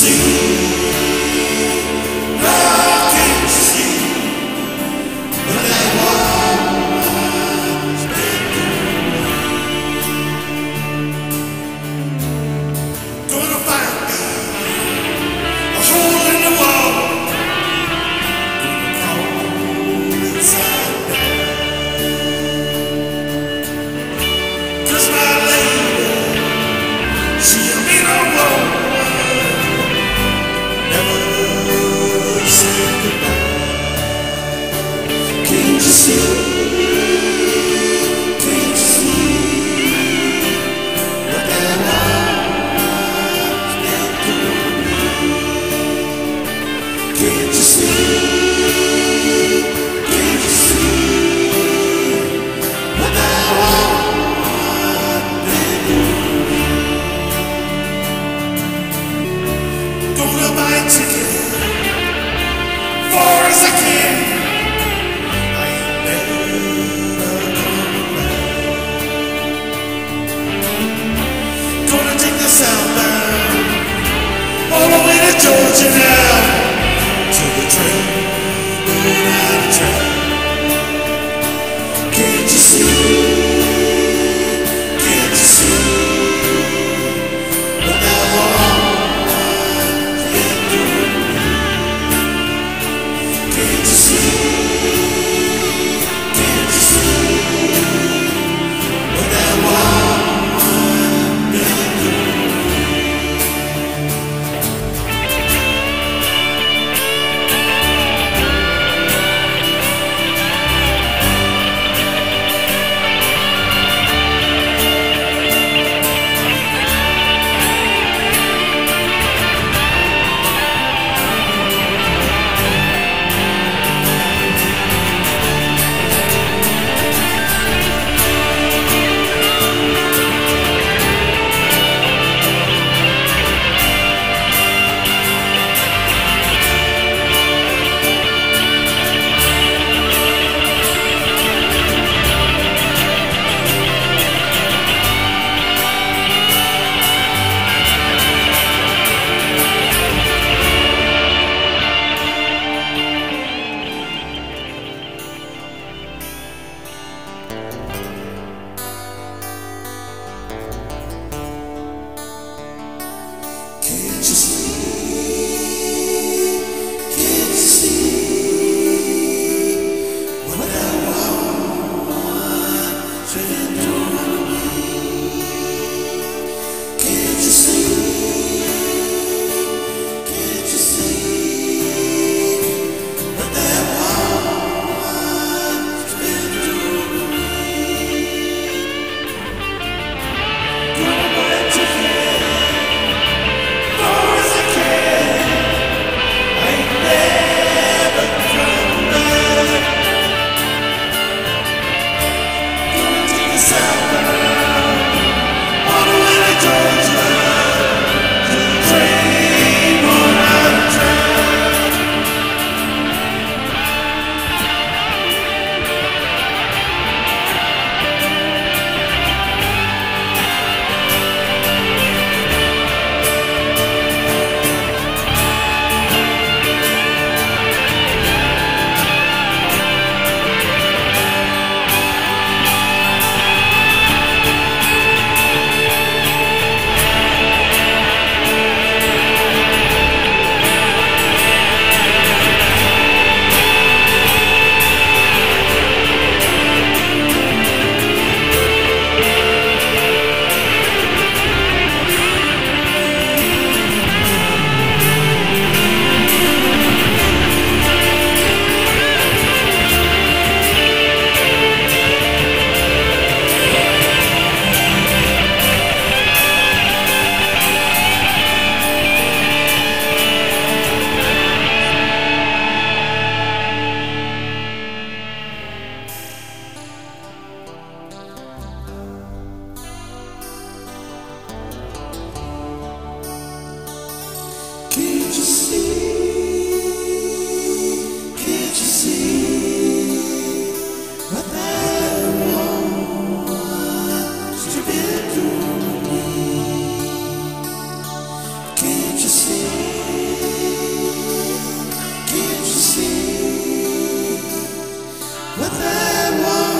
see. see. soldier the train. Can't you see? I.